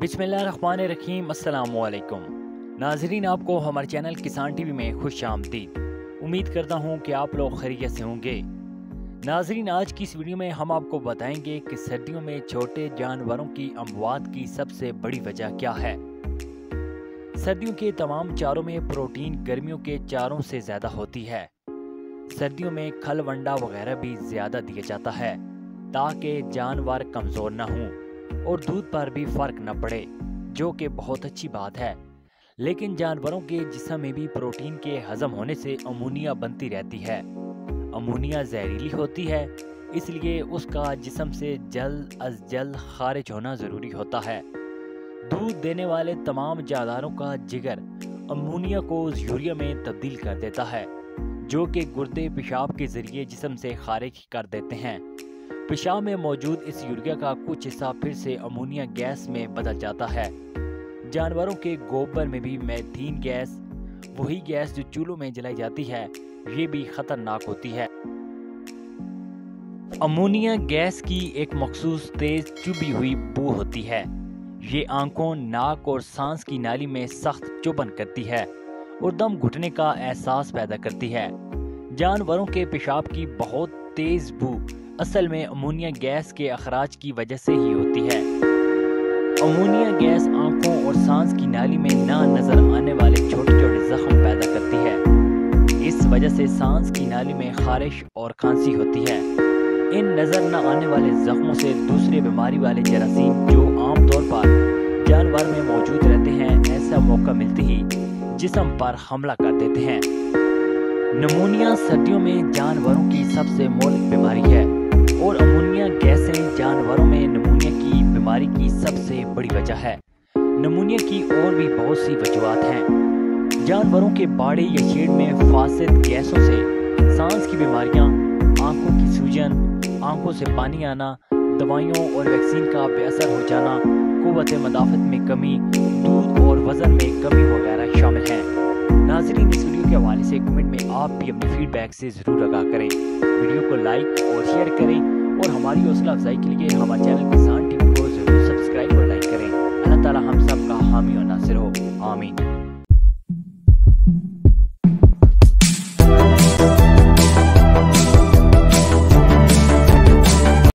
बिसमीम अल्लाम नाजरीन, आपको हमारे चैनल किसान टीवी में खुश आमदीद। उम्मीद करता हूँ कि आप लोग खैरियत से होंगे। नाजरीन, आज की इस वीडियो में हम आपको बताएँगे कि सर्दियों में छोटे जानवरों की अमवात की सबसे बड़ी वजह क्या है। सर्दियों के तमाम चारों में प्रोटीन गर्मियों के चारों से ज़्यादा होती है। सर्दियों में खल वंडा वगैरह भी ज़्यादा दिया जाता है, ताकि जानवर कमज़ोर ना हों। और दूध पर भी फ़र्क न पड़े, जो कि बहुत अच्छी बात है। लेकिन जानवरों के जिसम में भी प्रोटीन के हजम होने से अमोनिया बनती रहती है। अमोनिया जहरीली होती है, इसलिए उसका जिसम से जल्द अज जल्द खारिज होना ज़रूरी होता है। दूध देने वाले तमाम जानवरों का जिगर अमोनिया को यूरिया में तब्दील कर देता है, जो कि गुर्दे, पेशाब के ज़रिए जिसम से खारिज कर देते हैं। पेशाब में मौजूद इस यूरिया का कुछ हिस्सा फिर से अमोनिया गैस में बदल जाता है। जानवरों के गोबर में भी मैथीन गैस, वही गैस जो चूल्हों में जलाई जाती है, ये भी खतरनाक होती है। अमोनिया गैस की एक मखसूस तेज चुभी हुई बू होती है। ये आँखों, नाक और सांस की नाली में सख्त चुभन करती है और दम घुटने का एहसास पैदा करती है। जानवरों के पेशाब की बहुत तेज बू असल में अमोनिया गैस के अखराज की वजह से ही होती है। अमोनिया गैस आँखों और सांस की नाली में ना नज़र आने वाले छोटे छोटे जख्म पैदा करती है। इस वजह से सांस की नाली में खारिश और खांसी होती है। इन नज़र न आने वाले जख्मों से दूसरे बीमारी वाले जरासीम जो आमतौर पर जानवर में मौजूद रहते हैं, ऐसा मौका मिलते ही जिसम पर हमला कर देते हैं। नमोनिया सर्दियों में जानवरों की सबसे मौलिक बीमारी है। और अमोनिया गैसें जानवरों में नमूनिया की बीमारी की सबसे बड़ी वजह है। नमूनिया की और भी बहुत सी वजूहत हैं। जानवरों के बाड़े या शेड में फासिद गैसों से सांस की बीमारियाँ, आँखों की सूजन आँखों से पानी आना दवाइयों और वैक्सीन का बेअसर हो जाना कुत मदाफत में कमी दूध और वज़न में कमी वगैरह शामिल हैं। नाजरीन इस वीडियो के हवाले से कमेंट में आप भी अपने फीडबैक से ज़रूर आगा करें। वीडियो को लाइक और शेयर करें। और हमारी हौसला अफजाई के लिए हमारे चैनल किसान टीवी को ज़रूर सब्सक्राइब और लाइक करें। अल्लाह ताला हम सब का